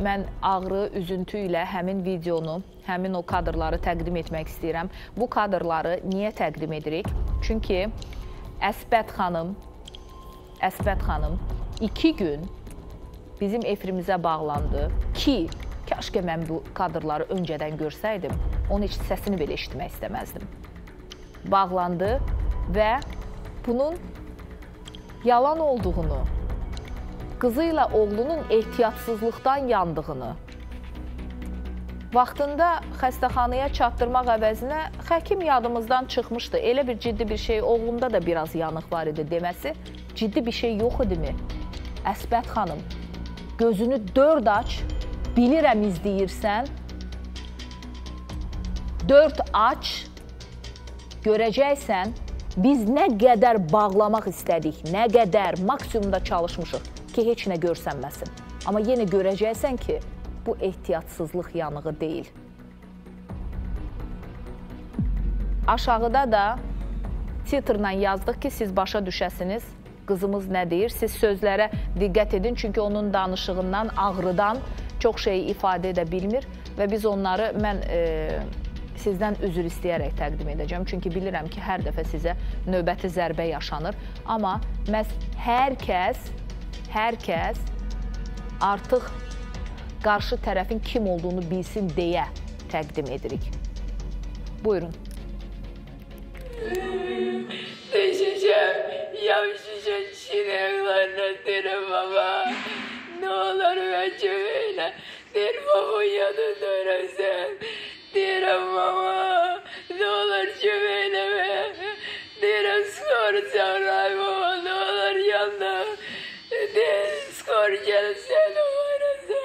mən ağrı, üzüntü ilə həmin videonu, həmin o kadrları təqdim etmək istəyirəm. Bu kadrları niyə təqdim edirik? Çünki Əsbət xanım, Əsbət xanım 2 gün bizim efirimizə bağlandı ki, kaşke mən bu kadrları öncədən görsəydim, onun heç səsini belə eşitmək istəməzdim. Bağlandı və bunun yalan olduğunu, qızı ilə oğlunun ehtiyatsızlıqdan yandığını, vaxtında xəstəxanaya çatdırmaq əvəzinə həkim yadımızdan çıxmışdı. Elə bir ciddi bir şey, oğlumda da biraz yanıq var idi deməsi ciddi bir şey yox idimi? Əsbət xanım, gözünü dörd aç, bilirəm izləyirsən, dörd aç, görəcəksən, biz nə qədər bağlamaq istədik, nə qədər maksimumda çalışmışıq ki, heç nə görsənməsin. Amma yenə görəcəksən ki, bu ehtiyatsızlıq yanığı deyil. Aşağıda da titrla yazdıq ki, siz başa düşəsiniz qızımız nə deyir. Siz sözlərə diqqət edin, çünki onun danışığından, ağrıdan çox şeyi ifadə edə bilmir və biz onları mən e, sizdən üzr istəyərək təqdim edəcəm. Çünki bilirəm ki, hər dəfə sizə növbəti zərbə yaşanır. Amma məhz hər kəs hər kəs artıq qarşı tərəfin kim olduğunu bilsin deyə təqdim edirik. Buyurun. Düşeceğim, yavşayacağım çiğneklerine derim baba. Ne olur bence böyle, der baba yanında öğrensen. Derim baba, göreceğiz numarası.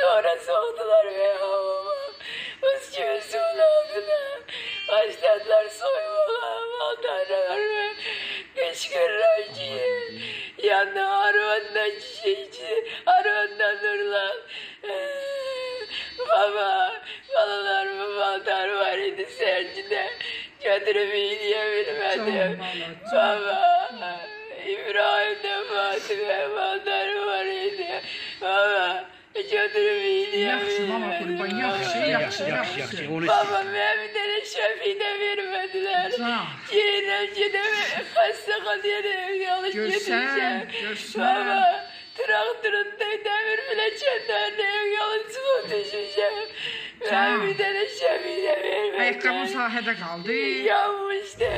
Sonra soğudular ve havama. Buz gibi suyun altına. Başladılar soymalar, mantarlar ve kışkırır acıyı. Yanına arvandan çiçeği, arvandan nurlan. Baba, balalar mı mantar var idi sercide. Çadırı bilmeyebilmedim. Baba. İbrahim'de Fatime mandarı var idi. Baba. Çadırım iyiydi ya. Yaxşı baba kurban yaxşı yaxşı yaxşı. Baba Mehmet'e şefi de vermediler. Yerine gidip hasta kalıyorum. Yanlış getireceğim. Baba traktöründe demir bile çenderliyim. Yalnız bu düşeceğim. Ben bir tane şefi de vermediler. Ayakkabım sahede kaldı. Yanmıştı.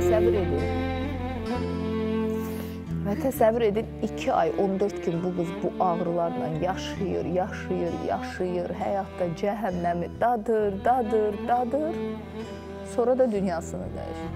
təsəvvür edin. Və təsəvvür edin, 2 ay, 14 gün bu qız bu ağrılarla yaşayır, yaşayır, yaşayır. Həyatda cəhənnəmi dadır, dadır, dadır. Sonra da dünyasını dəyişir.